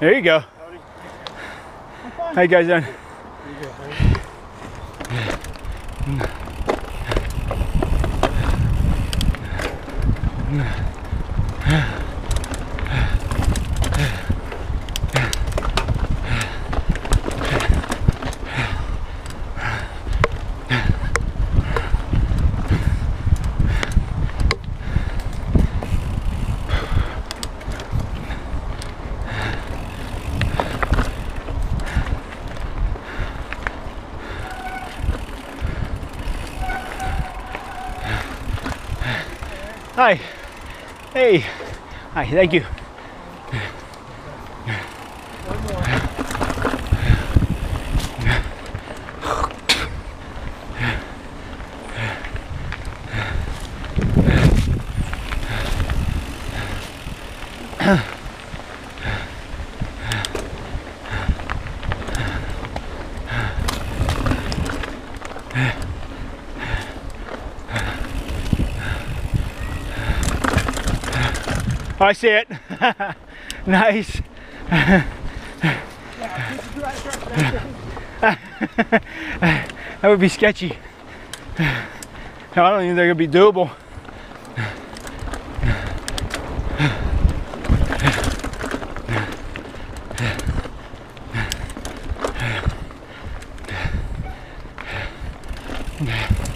There you go. How you guys doing? Hi. Hey. Hi, thank you. I see it. nice. that would be sketchy. I don't think they're gonna be doable. Yeah.